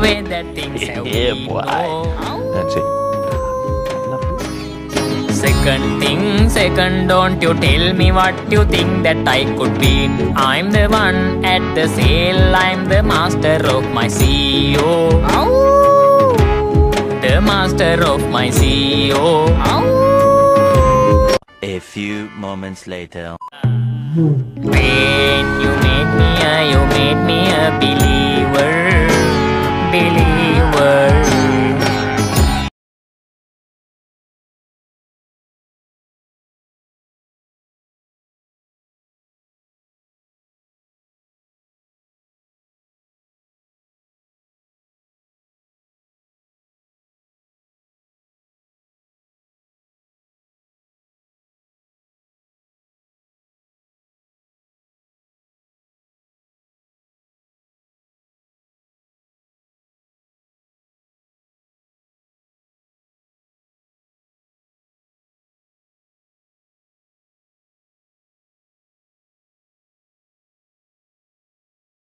way that things have Yeah, been. boy. That's it. Second thing, second, don't you tell me what you think that I could be. I'm the one at the sale, I'm the master of my CEO. The master of my CEO. A few moments later. Hmm. When